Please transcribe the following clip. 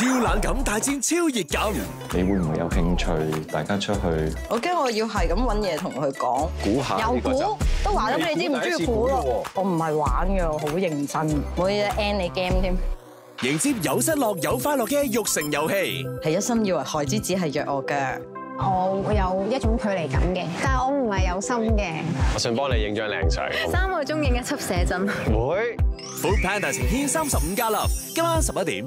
超冷感大战超热感，你会唔会有兴趣？大家出去，我惊我要系咁揾嘢同佢讲，估下有估都话咗俾你知唔中意估咯。我唔系玩嘅，我好认真，我要 end 你 game 添。迎接有失落有快乐嘅育成游戏，系一心以为孩子只系弱我嘅，我有一种距离感嘅，但系我唔系有心嘅。我想帮你影张靓相，三个钟影一辑写真，会。Food Panda 成天三十五加粒，今晚十一点。